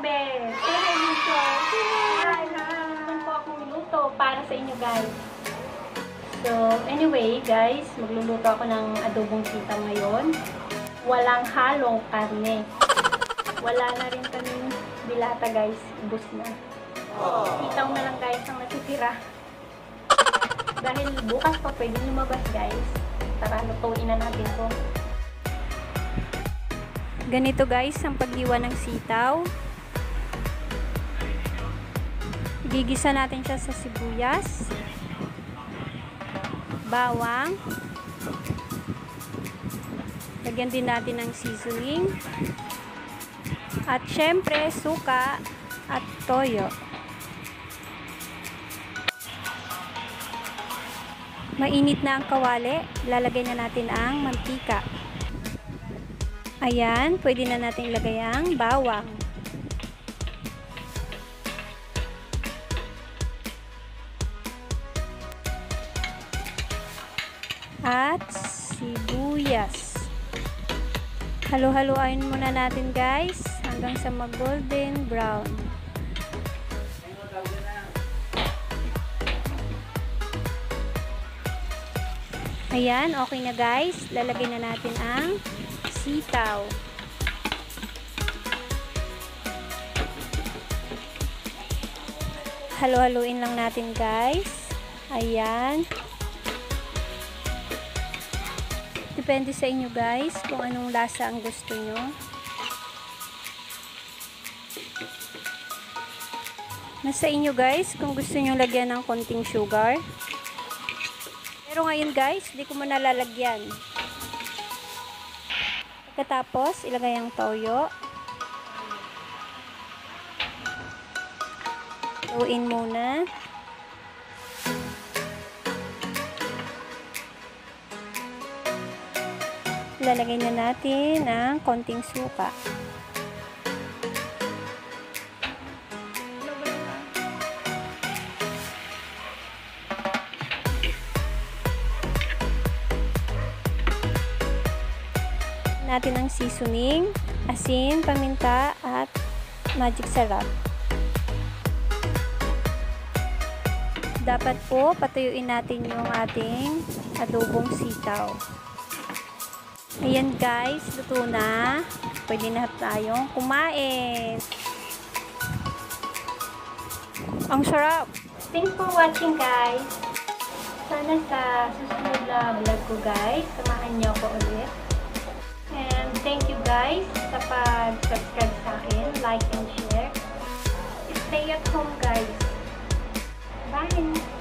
Say hi dito. Hi. Naman po akong luto para sa inyo guys. So, anyway guys, magluluto ako ng adobong sitaw ngayon. Walang halong karne. Wala na rin kaming bilata guys. Ubus na. Sitaw na lang guys ang natitira. Dahil bukas pa pwede lumabas guys. Tara, lutuin na natin to. Ganito guys ang pagdiwa ng sitaw. Gigisa natin siya sa sibuyas, bawang, lagyan din natin ng seasoning, at syempre suka at toyo. Mainit na ang kawali, lalagay na natin ang mantika. Ayan, pwede na natin ilagay ang bawang. At sibuyas. Halo-haloain muna natin guys hanggang sa mag-golden brown. Ayan, okay na guys. Lalagay na natin ang sitaw. Halo-haluin lang natin guys. Ayan. Depende sa inyo guys kung anong lasa ang gusto nyo. Nasa inyo guys kung gusto nyo lagyan ng konting sugar. Pero ngayon guys, di ko muna lalagyan. Pagkatapos, ilagay ang toyo. Luin muna. Lalagay na natin ang konting suka. natin ang seasoning, asin, paminta, at magic sarap. Dapat po patuyuin natin yung ating adobong sitaw. Ayan guys, luto na. Pwede na tayong kumain. Ang sarap! Thanks for watching guys. Sana sa susunod na vlog ko guys, samahan niyo ako ulit. And thank you guys sa pag-subscribe sa akin, like and share. Stay at home guys. Bye!